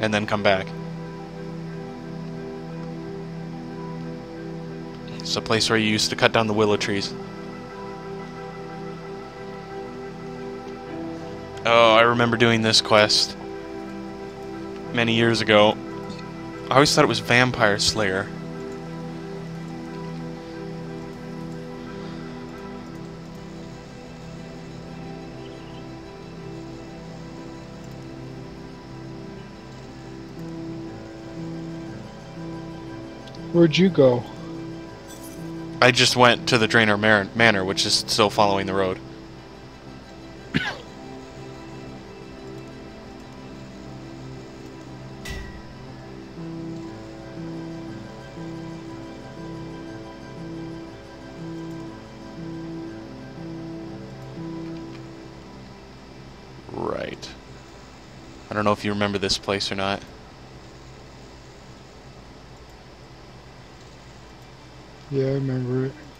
and then come back. It's a place where you used to cut down the willow trees. Oh, I remember doing this quest many years ago. I always thought it was Vampire Slayer. Where'd you go? I just went to the Draynor Manor, which is still following the road. right. I don't know if you remember this place or not. Yeah, I remember it.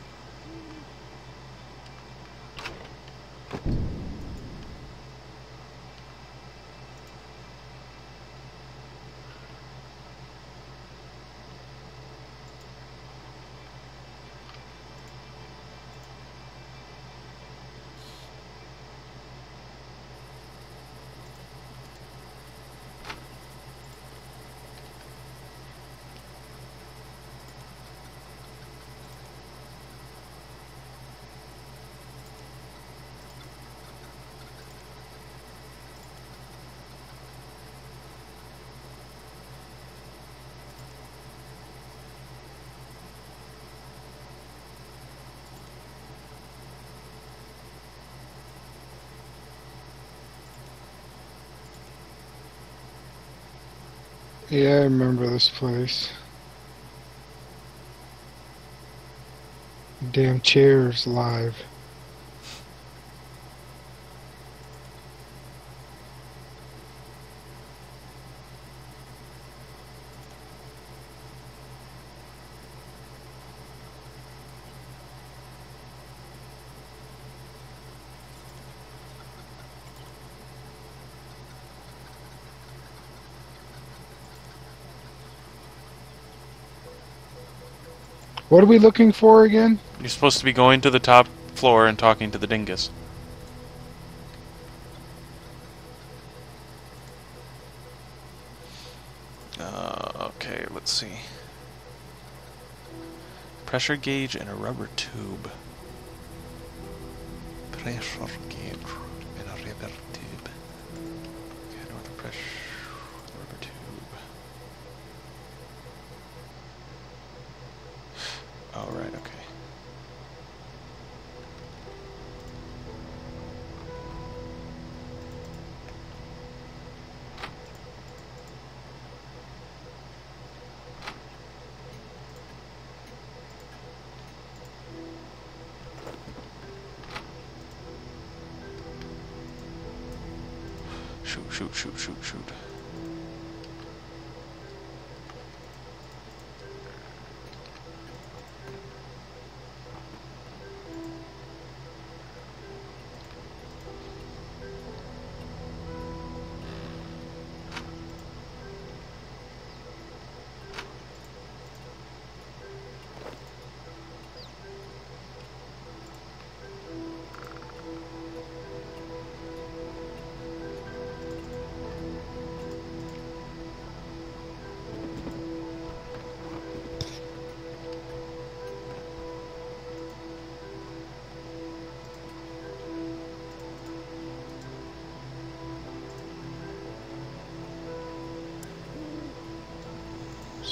Yeah, I remember this place. Damn chair's live. What are we looking for again? You're supposed to be going to the top floor and talking to the dingus. Uh, okay, let's see. Pressure gauge and a rubber tube. Pressure gauge Shoot, shoot, shoot, shoot, shoot.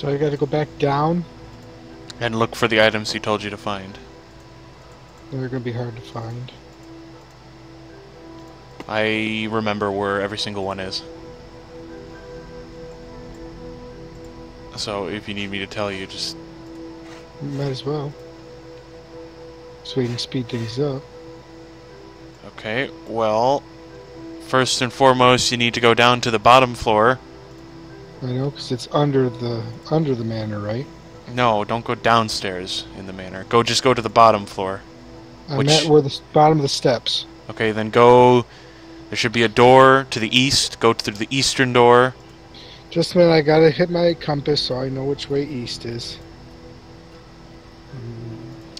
So I gotta go back down. And look for the items he told you to find. They're gonna be hard to find. I remember where every single one is. So if you need me to tell you, just Might as well. So we can speed things up. okay. Well, first and foremost, you need to go down to the bottom floor. I know, because it's under the under the manor, right? No, don't go downstairs in the manor. Go just go to the bottom floor. I Which- meant where the bottom of the steps. Okay, then go. There should be a door to the east. Go through the eastern door. Just a minute, I gotta hit my compass so I know which way east is.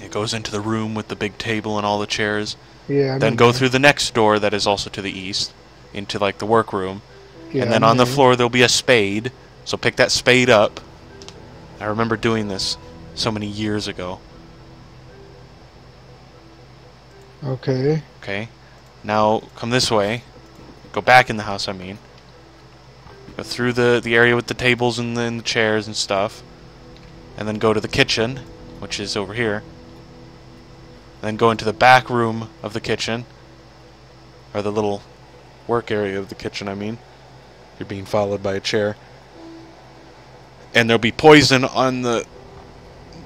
It goes into the room with the big table and all the chairs. Yeah. I'm then go through the next door that is also to the east, into like the workroom. Yeah, and then on the floor there'll be a spade. So pick that spade up. I remember doing this so many years ago. Okay. Okay. Now come this way. Go back in the house, I mean. Go through the, the area with the tables and the, and the chairs and stuff. And then go to the kitchen, which is over here. Then go into the back room of the kitchen. Or the little work area of the kitchen, I mean. You're being followed by a chair. And there'll be poison on the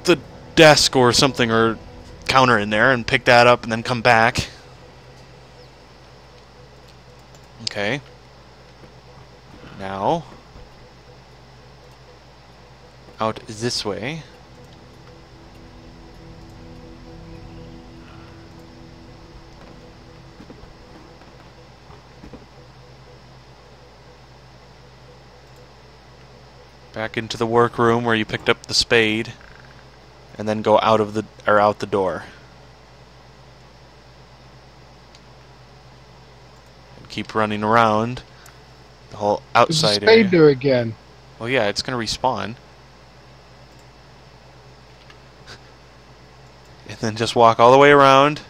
the desk or something or counter in there and pick that up and then come back. Okay. Now out this way. Back into the workroom where you picked up the spade and then go out of the or out the door. And keep running around the whole There's a outside spade area. there again. Well, yeah, it's gonna respawn. and then just walk all the way around.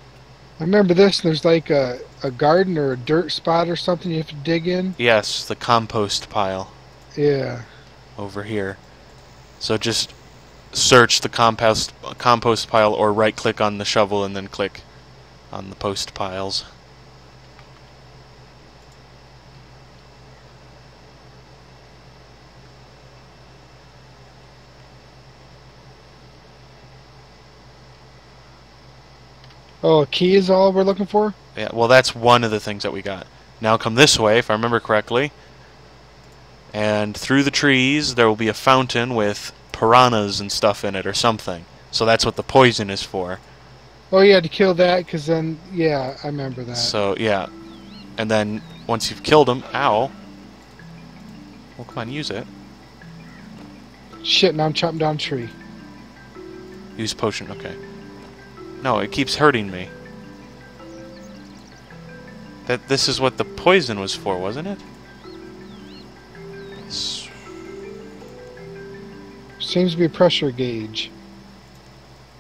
I remember this. There's like a, a garden or a dirt spot or something you have to dig in. Yes, the compost pile Yeah. Over here. So just search the compost compost pile or right click on the shovel and then click on the post piles. Oh, a key is all we're looking for? Yeah, well, that's one of the things that we got. Now come this way, if I remember correctly. And through the trees, there will be a fountain with piranhas and stuff in it or something. So that's what the poison is for. Oh, yeah, to kill that, because then, yeah, I remember that. So, yeah. And then once you've killed them, ow. Well, come on, use it. Shit, now I'm chopping down a tree. Use potion, okay. No, it keeps hurting me. That this is what the poison was for, wasn't it? Seems to be a pressure gauge.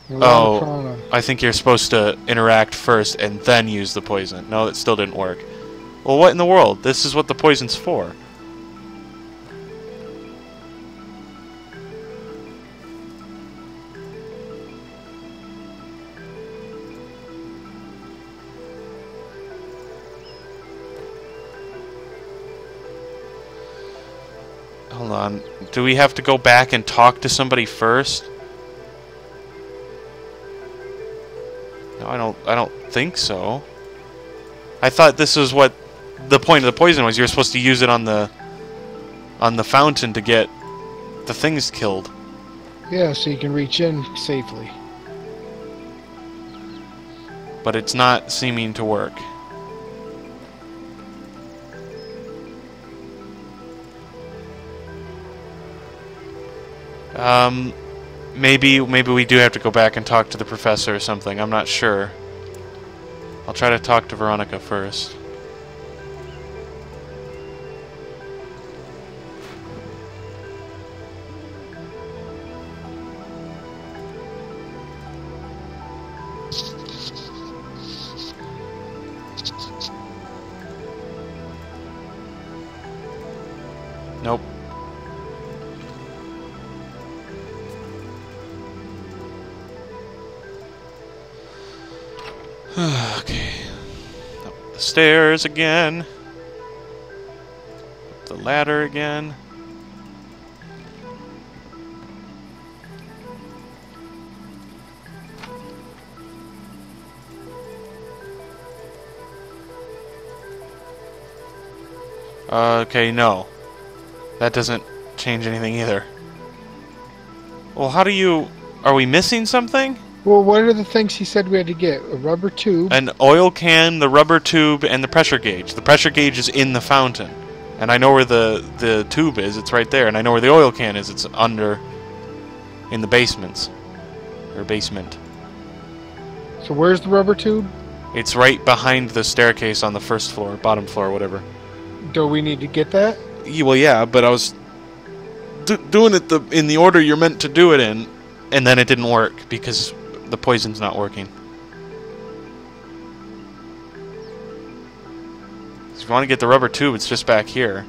A lot of Oh. I think you're supposed to interact first and then use the poison. No, that still didn't work. Well, what in the world? This is what the poison's for. Do we have to go back and talk to somebody first? No, I don't. I don't think so. I thought this was what the point of the poison was. You were supposed to use it on the on the fountain to get the things killed. Yeah, so you can reach in safely. But it's not seeming to work. Um, maybe maybe we do have to go back and talk to the professor or something. I'm not sure. I'll try to talk to Veronica first. Stairs again. Up the ladder again. Uh, okay, no. That doesn't change anything either. Well, how do you... Are we missing something? Well, what are the things he said we had to get? A rubber tube. An oil can, the rubber tube, and the pressure gauge. The pressure gauge is in the fountain. And I know where the the tube is. It's right there. And I know where the oil can is. It's under in the basements or basement. So where's the rubber tube? It's right behind the staircase on the first floor, bottom floor, whatever. Do we need to get that? Yeah, well, yeah, but I was doing it the in the order you're meant to do it in, and then it didn't work because the poison's not working. If you want to get the rubber tube, it's just back here.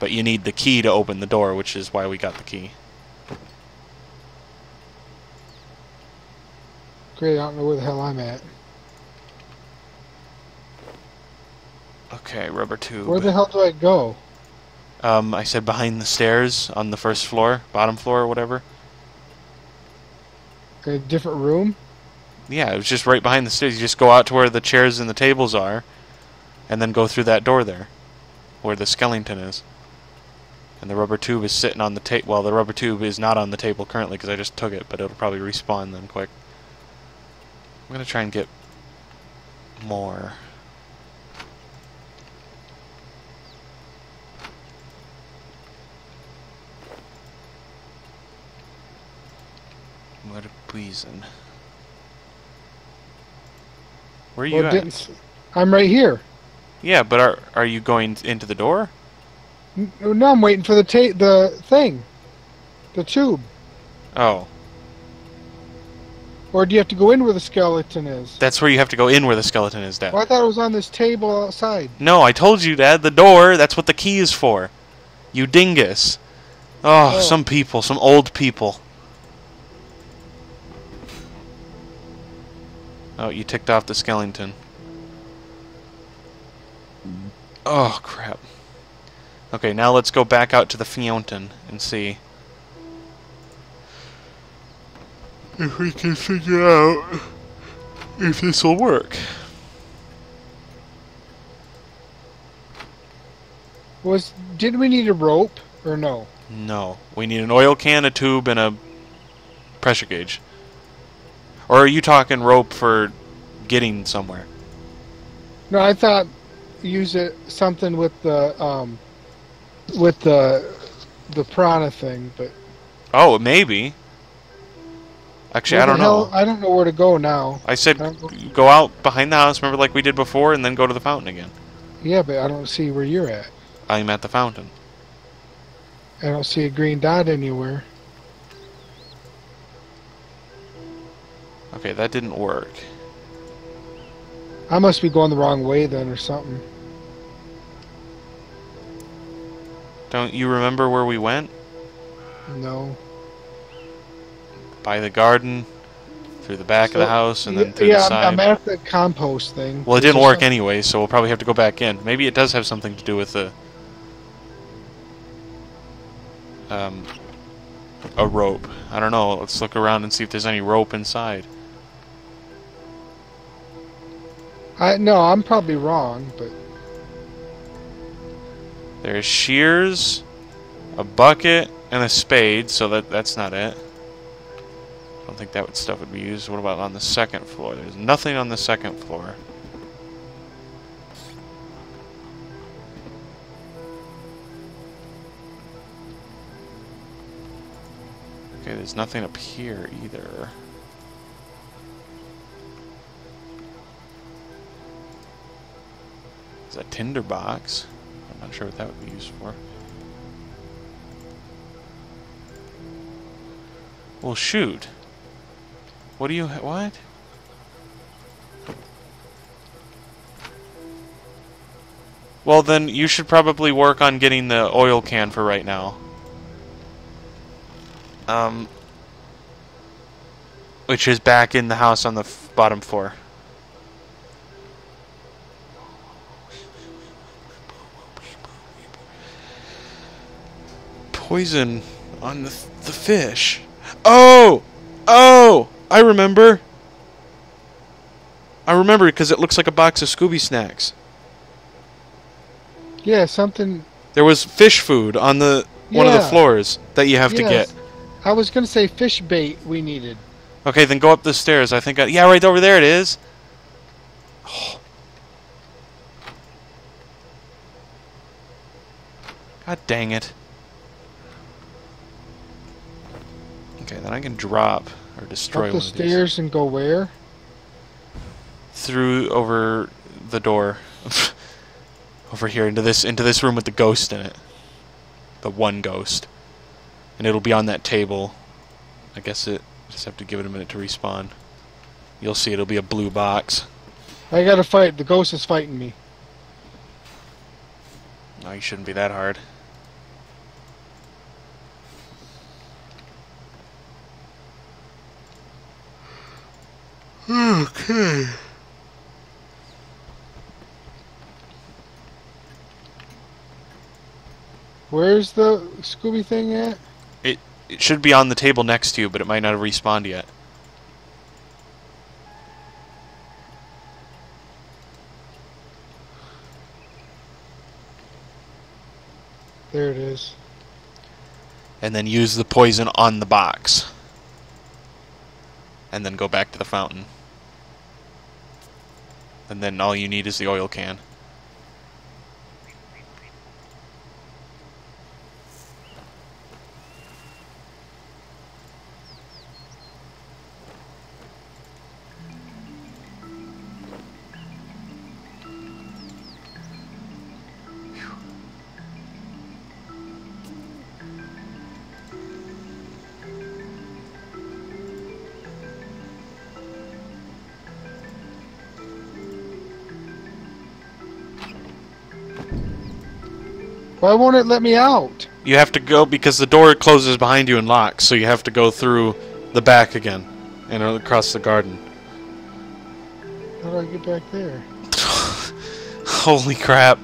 But you need the key to open the door, which is why we got the key. Great, I don't know where the hell I'm at. Okay, rubber tube. Where the hell do I go? Um, I said behind the stairs on the first floor, bottom floor, or whatever. A different room? Yeah, it was just right behind the stairs. You just go out to where the chairs and the tables are, and then go through that door there, where the skeleton is. And the rubber tube is sitting on the table. Well, the rubber tube is not on the table currently because I just took it, but it'll probably respawn then quick. I'm gonna try and get more. What a poison. Where are you Well, it at? didn't s- I'm right here. Yeah, but are are you going into the door? Oh, no, I'm waiting for the ta- the thing, the tube. Oh, Or do you have to go in where the skeleton is? that's where you have to go in where the skeleton is, Dad. Well, I thought it was on this table outside. No, I told you, Dad. The door. That's what the key is for. You dingus. Oh, Oh. some people, some old people. Oh, you ticked off the skeleton. Oh, crap. Okay, now let's go back out to the fountain and see if we can figure out if this will work. Was did we need a rope or no? No. We need an oil can, a tube, and a pressure gauge. Or are you talking rope for getting somewhere? No, I thought use it something with the um with the the prana thing, but Oh, maybe. Actually, I don't hell- know. I don't know where to go now. I said I go out behind the house, remember like we did before, and then go to the fountain again. Yeah, but I don't see where you're at. I'm at the fountain. I don't see a green dot anywhere. Okay, that didn't work. I must be going the wrong way then or something. Don't you remember where we went? No. By the garden, through the back of the house, and then yeah, through yeah, the side. I'm at the compost thing. Well, it didn't work anyway, so we'll probably have to go back in. Maybe it does have something to do with the um a rope. I don't know. Let's look around and see if there's any rope inside. I no, I'm probably wrong, but There's shears, a bucket, and a spade. So that that's not it. I don't think that would stuff would be used. What about on the second floor? There's nothing on the second floor. Okay, there's nothing up here either. A tinder box. I'm not sure what that would be used for. Well, shoot. What do you ha- what? Well, then you should probably work on getting the oil can for right now. Um, which is back in the house on the bottom floor. Poison on the the fish. Oh, oh! I remember. I remember because it looks like a box of Scooby snacks. yeah, something. There was fish food on the one of the floors that you have to get. I was gonna say fish bait we needed. Okay, then go up the stairs. I think I, yeah, right over there it is. God dang it. Okay, then I can drop or destroy Up the one of these. stairs and go where? through over the door over here into this into this room with the ghost in it the one ghost and it'll be on that table i guess it just have to give it a minute to respawn you'll see it'll be a blue box I gotta fight. The ghost is fighting me. no you shouldn't be that hard okay Where's the Scooby thing at? it it should be on the table next to you but it might not have respawned yet There it is. and then use the poison on the box. And then go back to the fountain. And then all you need is the oil can. Why won't it let me out? You have to go because the door closes behind you and locks, so you have to go through the back again and across the garden. How do I get back there? Holy crap.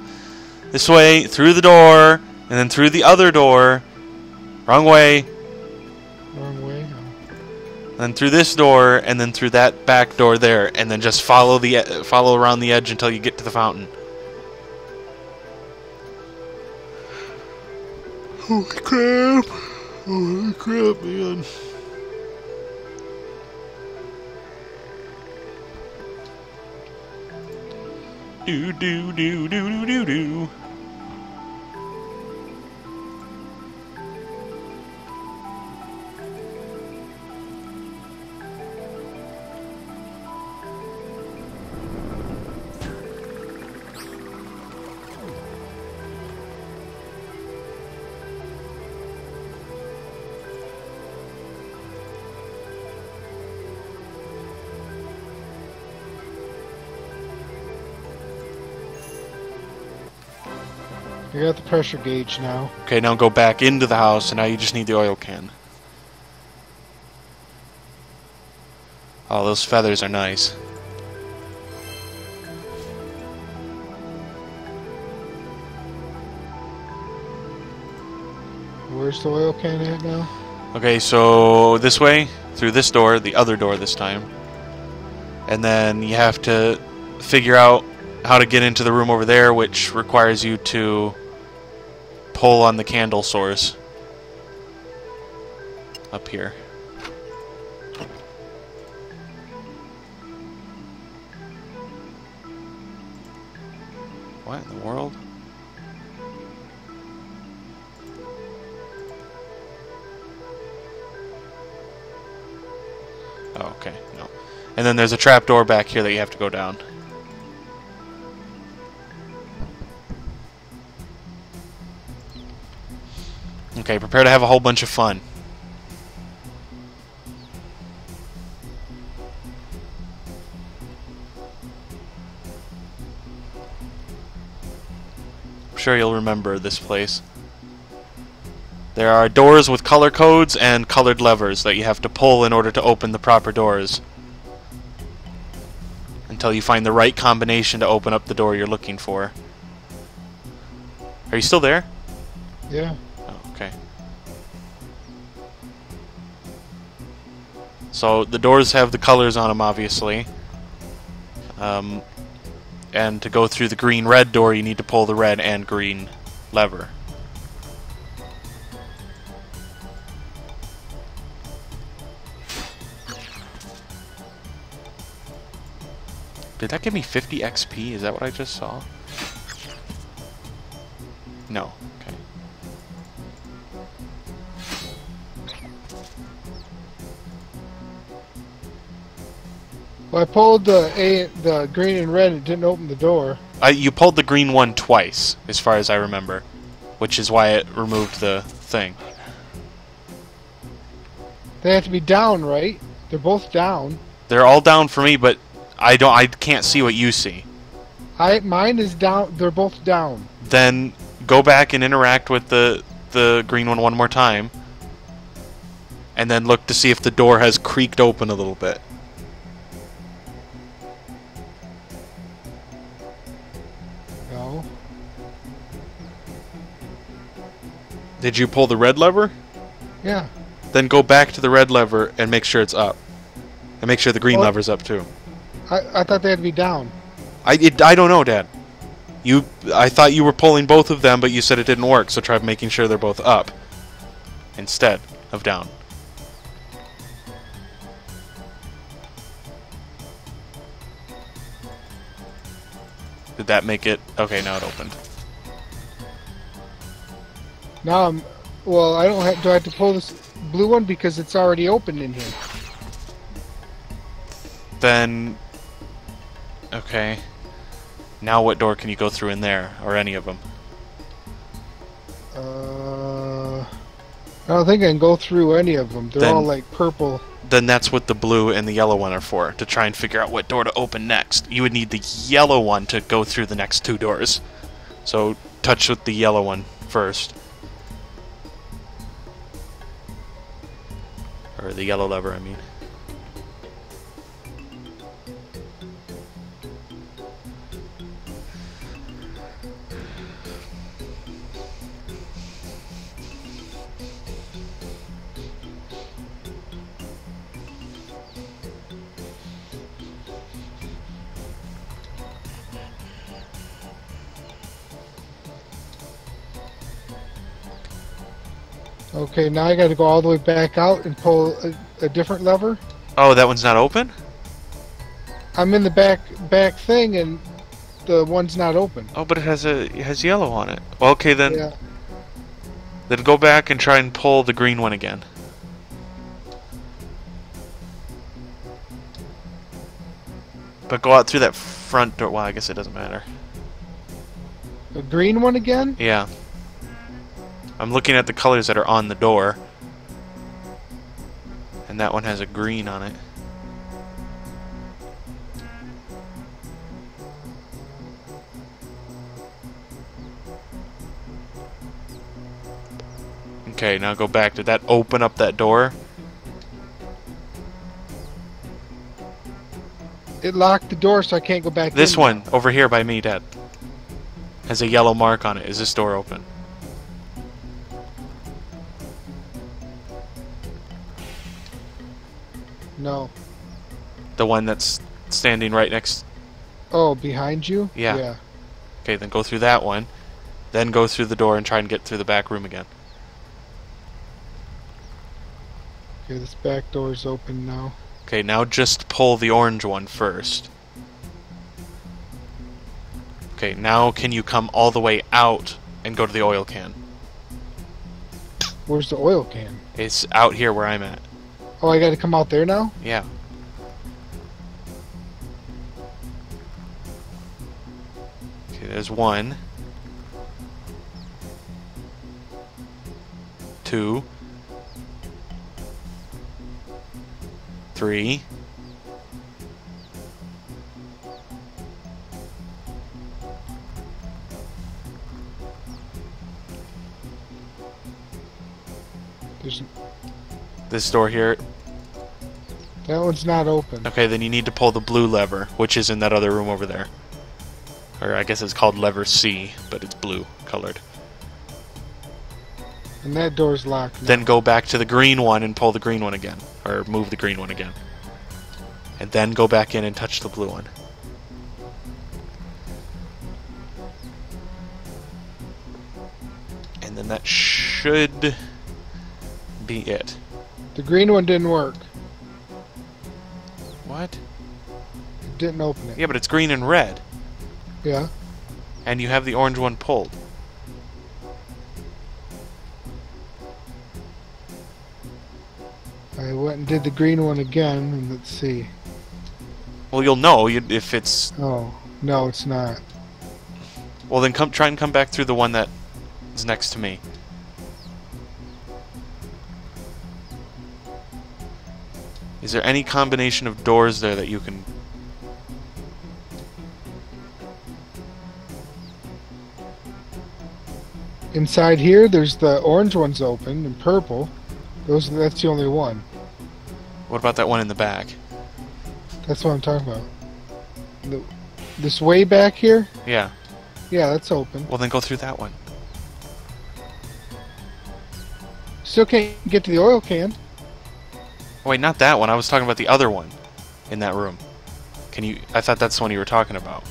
This way, through the door, and then through the other door. Wrong way. Wrong way. Then through this door, and then through that back door there, and then just follow the e- follow around the edge until you get to the fountain. Holy crap! Holy crap, man! Do do do do do do do. I got the pressure gauge now. Okay, now go back into the house, and now you just need the oil can. Oh, those feathers are nice. Where's the oil can at now? Okay, so this way, through this door, the other door this time. And then you have to figure out how to get into the room over there, which requires you to pull on the candle source. Up here. What in the world? Oh, okay. No. And then there's a trap door back here that you have to go down. Okay, prepare to have a whole bunch of fun. I'm sure you'll remember this place. There are doors with color codes and colored levers that you have to pull in order to open the proper doors. Until you find the right combination to open up the door you're looking for. Are you still there? Yeah. So the doors have the colors on them, obviously. Um, and to go through the green-red door, you need to pull the red and green lever. Did that give me 50 XP? Is that what I just saw? No. Well, I pulled the a the green and red. It didn't open the door. I, you pulled the green one twice, as far as I remember, which is why it removed the thing. They have to be down, right? They're both down. They're all down for me, but I don't. I can't see what you see. I mine is down. They're both down. Then go back and interact with the the green one one more time, and then look to see if the door has creaked open a little bit. Did you pull the red lever? Yeah. Then go back to the red lever and make sure it's up, and make sure the green Well- lever's up too. I, I thought they had to be down. I it, I don't know, Dad. You I thought you were pulling both of them, but you said it didn't work. So try making sure they're both up instead of down. Did that make it? Okay, now it opened. Now I'm. Well, I don't have. Do I have to pull this blue one because it's already open in here? Then, okay. Now what door can you go through in there, or any of them? Uh, I don't think I can go through any of them. They're Then- all like purple. then that's what the blue and the yellow one are for to try and figure out what door to open next. You would need the yellow one to go through the next two doors. So touch with the yellow one first. The yellow lever, I mean. Okay, now I got to go all the way back out and pull a, a different lever. Oh, that one's not open? I'm in the back back thing and the one's not open. Oh, but it has a it has yellow on it. Well, okay, then Yeah. then go back and try and pull the green one again. But go out through that front door. Well, I guess it doesn't matter. The green one again? Yeah. I'm looking at the colors that are on the door. And that one has a green on it. Okay, now go back. Did that open up that door? It locked the door so I can't go back This in. one, over here by me, Dad. Has a yellow mark on it. Is this door open? No. The one that's standing right next Oh, behind you? Yeah. Yeah. Okay, then go through that one. Then go through the door and try and get through the back room again. Okay, this back door is open now. Okay, now just pull the orange one first. Okay, now can you come all the way out and go to the oil can? Where's the oil can? It's out here where I'm at. Oh, I got to come out there now? Yeah. Okay, there's one. Two. Three. There's This door here. that one's not open. Okay, then you need to pull the blue lever, which is in that other room over there. Or I guess it's called lever C, but it's blue colored. And that door's locked. now. Then go back to the green one and pull the green one again. Or move the green one again. And then go back in and touch the blue one. And then that should be it. The green one didn't work. What? It didn't open it. Yeah, but it's green and red, Yeah. and you have the orange one pulled. I went and did the green one again, and let's see. Well, you'll know if it's. Oh, no, it's not. Well, then come try and come back through the one that is next to me. Is there any combination of doors there that you can? Inside here, there's the orange ones open and purple. Those that's the only one. What about that one in the back? That's what I'm talking about. The, this way back here, Yeah. yeah, that's open. Well, then go through that one. Still can't get to the oil can. Oh, wait, not that one. I was talking about the other one in that room. Can you? I thought that's the one you were talking about.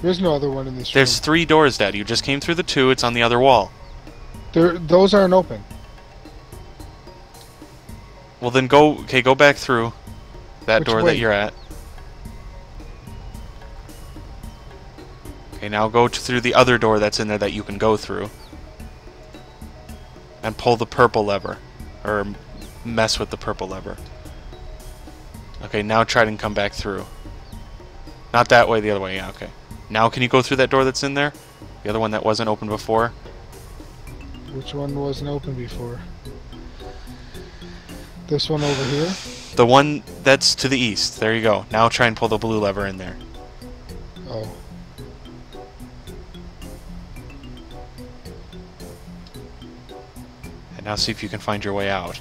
There's no other one in this There's three doors, Dad. You just came through the two. It's on the other wall. There, those aren't open. Well, then go. Okay, go back through that Which door way? that you're at. Okay, now go to, through the other door that's in there that you can go through. And pull the purple lever. Or mess with the purple lever. Okay, now try and come back through. Not that way, the other way. Yeah, okay. Now can you go through that door that's in there? The other one that wasn't open before? Which one wasn't open before? This one over here. The one that's to the east. There you go. Now try and pull the blue lever in there. Oh, And now see if you can find your way out.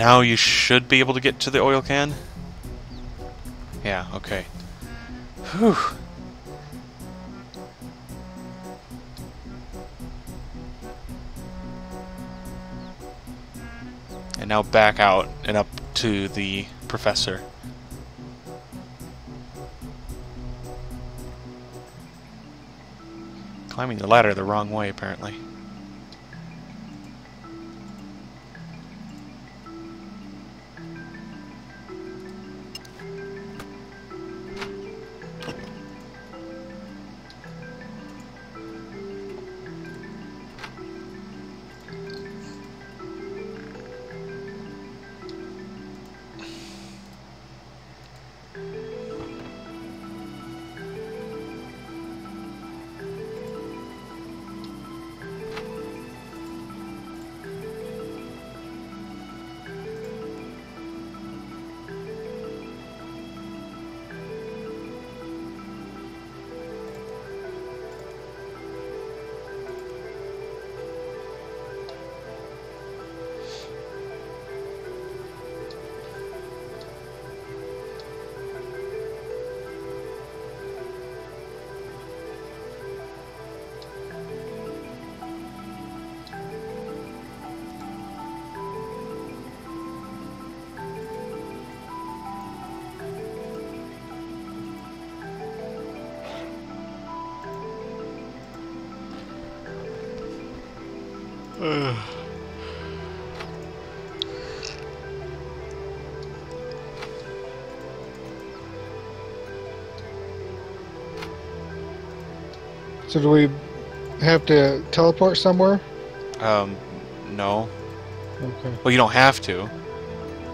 Now you should be able to get to the oil can. Yeah, okay. Whew. And now back out and up to the professor. Climbing the ladder the wrong way, apparently. So do we have to teleport somewhere? Um, no. Okay. Well, you don't have to.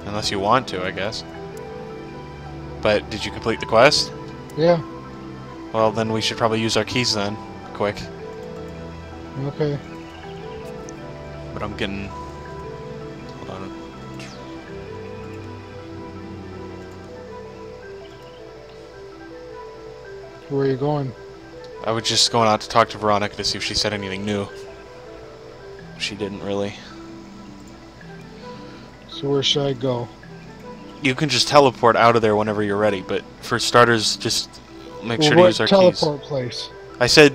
Unless you want to, I guess. But did you complete the quest? Yeah. Well, then we should probably use our keys then. Quick. Okay. But I'm getting. Hold on. Where are you going? I was just going out to talk to Veronica to see if she said anything new. She didn't really. So where should I go? you can just teleport out of there whenever you're ready. But for starters, just make Well, sure to use our teleport place? I said,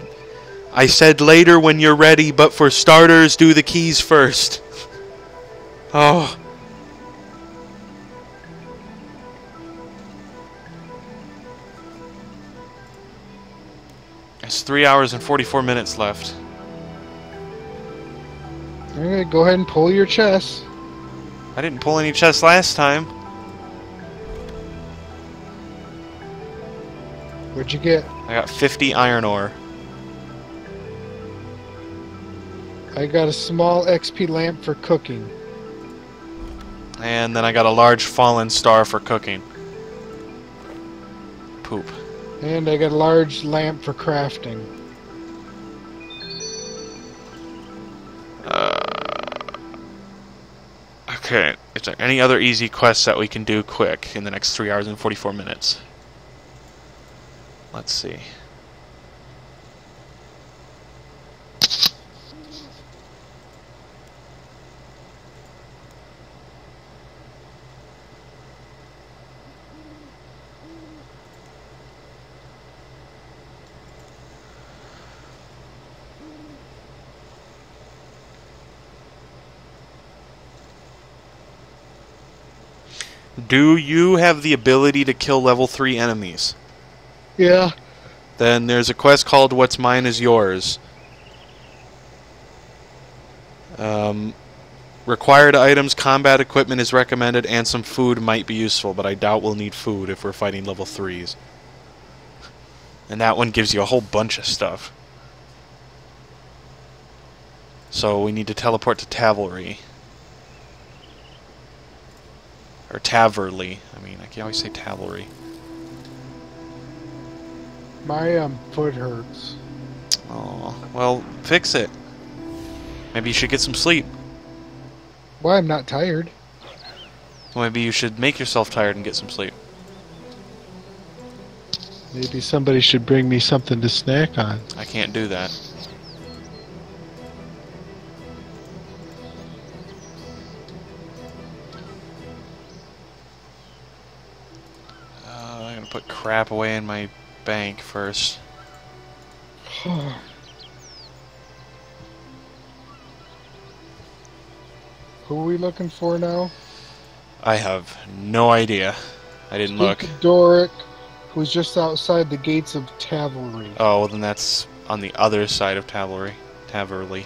I said later when you're ready. But for starters, do the keys first. Oh. It's three hours and 44 minutes left. Alright, go ahead and pull your chest. I didn't pull any chests last time. What'd you get? I got 50 iron ore. I got a small XP lamp for cooking. And then I got a large fallen star for cooking. Poop. And I got a large lamp for crafting. Uh, okay. Is there any other easy quests that we can do quick in the next 3 hours and 44 minutes? Let's see. Do you have the ability to kill level 3 enemies? Yeah. Then there's a quest called What's Mine is Yours. Um, required items, combat equipment is recommended, and some food might be useful, but I doubt we'll need food if we're fighting level 3s. And that one gives you a whole bunch of stuff. So we need to teleport to Tavelry. Or Taverly. I mean, I can always say Tavelry. My um foot hurts. Oh, well, fix it. Maybe you should get some sleep. Why I'm not tired. Maybe you should make yourself tired and get some sleep. Maybe somebody should bring me something to snack on. I can't do that. Put crap away in my bank first. Hmm. Who are we looking for now? I have no idea. I didn't look. Speak to Doric, who's just outside the gates of Tavelry. Oh, well then that's on the other side of Tavelry. Taverly.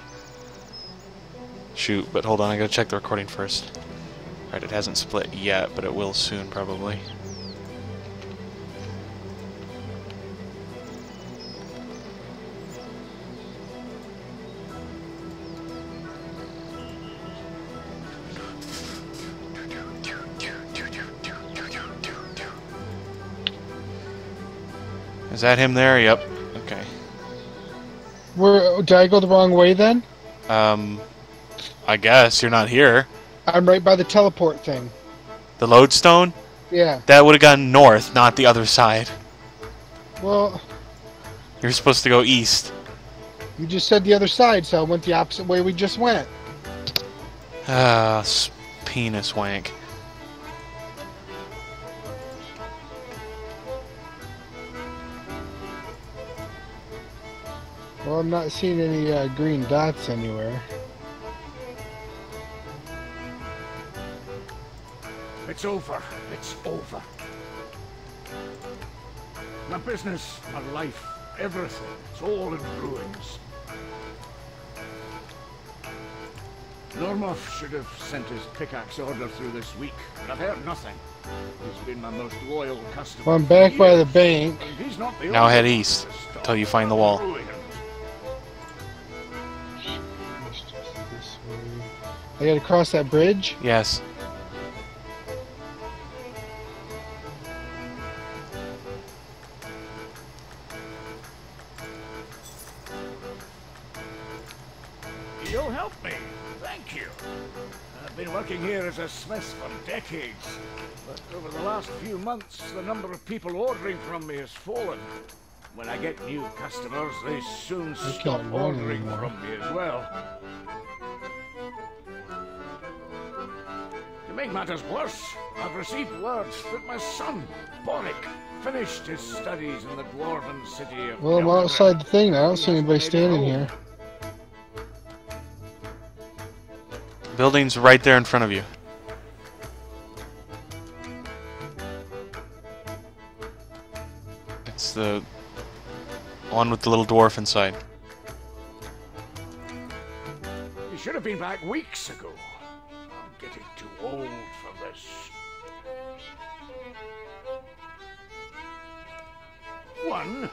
Shoot, but hold on, I gotta check the recording first. Alright, it hasn't split yet, but it will soon, probably. Is that him there? Yep. Okay. Where did I go the wrong way then? Um, I guess you're not here. I'm right by the teleport thing. The lodestone? Yeah. That would have gone north, not the other side. Well, You're supposed to go east. you just said the other side, so I went the opposite way we just went. Ah, s- penis wank. Well, I'm not seeing any uh, green dots anywhere. It's over. It's over. My business, my life, everything. It's all in ruins. Nurmof should have sent his pickaxe order through this week, but I've heard nothing. He's been my most loyal customer. Well, I'm for back by the bank. he's not the Now head east, until you find the wall. ruined. I gotta cross that bridge? Yes. You'll help me. Thank you. I've been working here as a smith for decades, but over the last few months, the number of people ordering from me has fallen. When I get new customers, they soon can't stop ordering anymore. from me as well. To make matters worse, I've received words that my son, Boric, finished his studies in the dwarven city of Well, I'm Keldagrim. outside the thing. I don't see anybody standing home. here. Building's right there in front of you. It's the one with the little dwarf inside. You should have been back weeks ago. Old for this. One